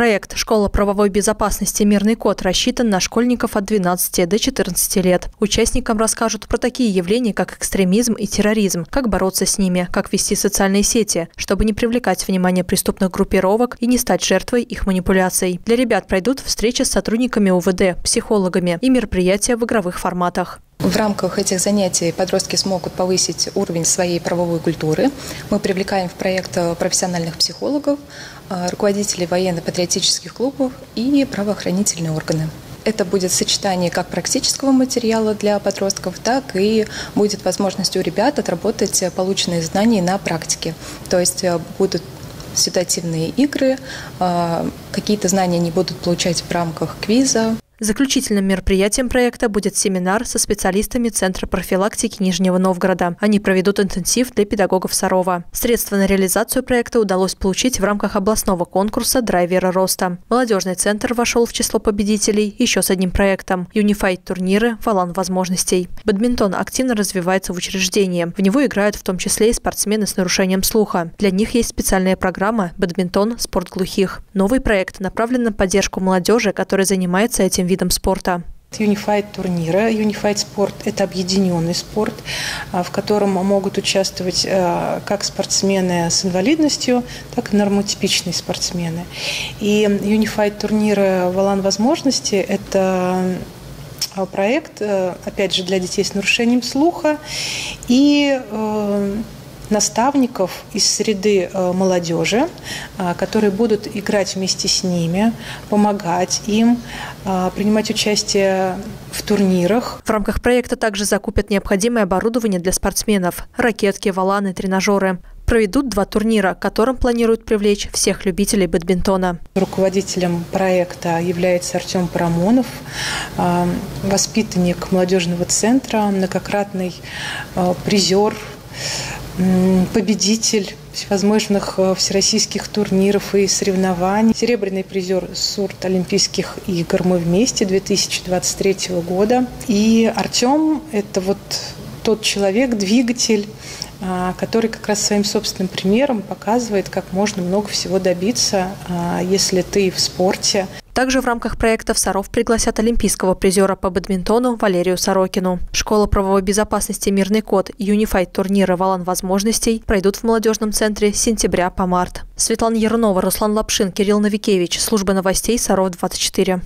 Проект «Школа правовой безопасности «Мирный код» рассчитан на школьников от 12 до 14 лет. Участникам расскажут про такие явления, как экстремизм и терроризм, как бороться с ними, как вести социальные сети, чтобы не привлекать внимание преступных группировок и не стать жертвой их манипуляций. Для ребят пройдут встречи с сотрудниками УВД, психологами и мероприятия в игровых форматах. В рамках этих занятий подростки смогут повысить уровень своей правовой культуры. Мы привлекаем в проект профессиональных психологов, а, руководителей военно-патриотических клубов и правоохранительные органы. Это будет сочетание как практического материала для подростков, так и будет возможность у ребят отработать полученные знания на практике. То есть э, будут ситуативные игры, какие-то знания они будут получать в рамках квиза, Заключительным мероприятием проекта будет семинар со специалистами Центра профилактики Нижнего Новгорода. Они проведут интенсив для педагогов Сарова. Средства на реализацию проекта удалось получить в рамках областного конкурса «Драйвера роста». Молодежный центр вошел в число победителей еще с одним проектом – Unified турниры «Валан возможностей». Бадминтон активно развивается в учреждении. В него играют в том числе и спортсмены с нарушением слуха. Для них есть специальная программа «Бадминтон. Спорт глухих». Новый проект направлен на поддержку молодежи, которая занимается этим видом спорта. Unified турнира. Unified спорт – это объединенный спорт, а, в котором могут участвовать а, как спортсмены с инвалидностью, так и нормотипичные спортсмены. И Unified турниры «Валан возможности» – это а, проект, опять же, для детей с нарушением слуха. И наставников из среды э, молодежи, э, которые будут играть вместе с ними, помогать им, э, принимать участие в турнирах. В рамках проекта также закупят необходимое оборудование для спортсменов – ракетки, валаны, тренажеры проведут два турнира, которым планируют привлечь всех любителей бадминтона. Руководителем проекта является Артем Парамонов, воспитанник молодежного центра, многократный призер победитель всевозможных э, всероссийских турниров и соревнований. Серебряный призер Сурт Олимпийских игр «Мы вместе» 2023 года. И Артем – это вот тот человек, двигатель, а, который как раз своим собственным примером показывает, как можно много всего добиться, а, если ты в спорте. Также в рамках проекта в Саров пригласят олимпийского призера по бадминтону Валерию Сорокину. Школа правовой безопасности «Мирный код» и юнифайт турнира «Валан возможностей» пройдут в молодежном центре с сентября по март. Светлана Ярунова, Руслан Лапшин, Кирилл Новикевич. Служба новостей Саров 24.